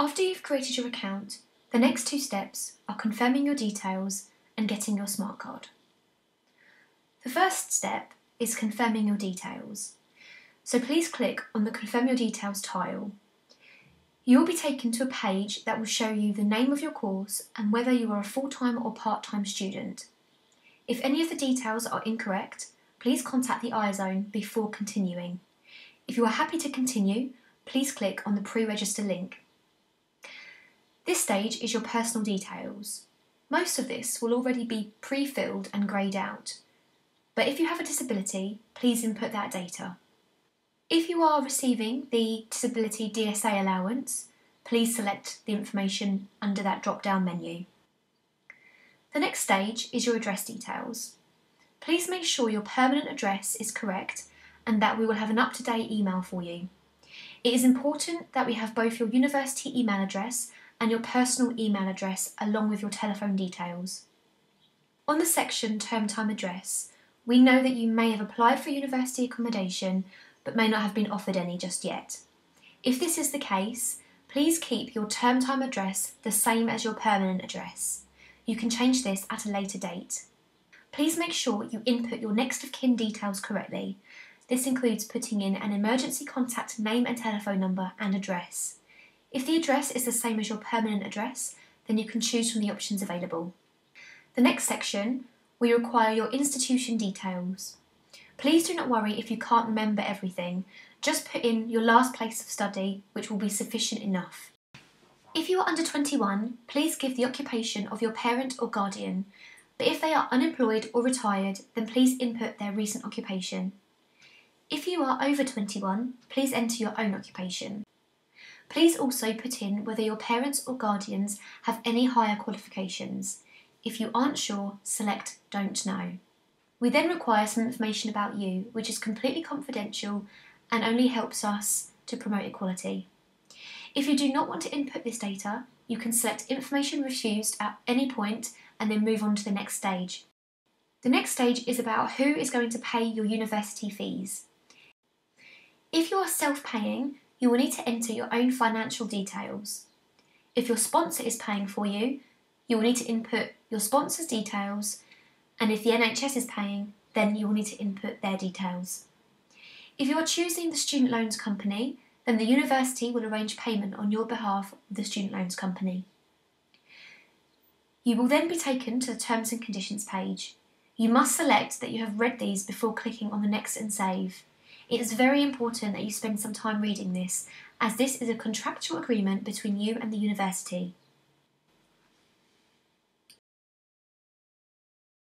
After you've created your account, the next two steps are confirming your details and getting your smart card. The first step is confirming your details. So please click on the Confirm Your Details tile. You will be taken to a page that will show you the name of your course and whether you are a full-time or part-time student. If any of the details are incorrect, please contact the iZone before continuing. If you are happy to continue, please click on the pre-register link. This stage is your personal details. Most of this will already be pre-filled and greyed out. But if you have a disability, please input that data. If you are receiving the Disability DSA allowance, please select the information under that drop-down menu. The next stage is your address details. Please make sure your permanent address is correct and that we will have an up-to-date email for you. It is important that we have both your university email address and your personal email address along with your telephone details. On the section Term Time Address, we know that you may have applied for university accommodation but may not have been offered any just yet. If this is the case, please keep your term time address the same as your permanent address. You can change this at a later date. Please make sure you input your next of kin details correctly. This includes putting in an emergency contact name and telephone number and address. If the address is the same as your permanent address, then you can choose from the options available. The next section, we require your institution details. Please do not worry if you can't remember everything. Just put in your last place of study, which will be sufficient enough. If you are under 21, please give the occupation of your parent or guardian, but if they are unemployed or retired, then please input their recent occupation. If you are over 21, please enter your own occupation. Please also put in whether your parents or guardians have any higher qualifications. If you aren't sure, select Don't Know. We then require some information about you, which is completely confidential and only helps us to promote equality. If you do not want to input this data, you can select Information Refused at any point and then move on to the next stage. The next stage is about who is going to pay your university fees. If you are self-paying, you will need to enter your own financial details. If your sponsor is paying for you, you will need to input your sponsor's details, and if the NHS is paying, then you will need to input their details. If you are choosing the student loans company, then the university will arrange payment on your behalf with the student loans company. You will then be taken to the terms and conditions page. You must select that you have read these before clicking on the next and save. It is very important that you spend some time reading this, as this is a contractual agreement between you and the university.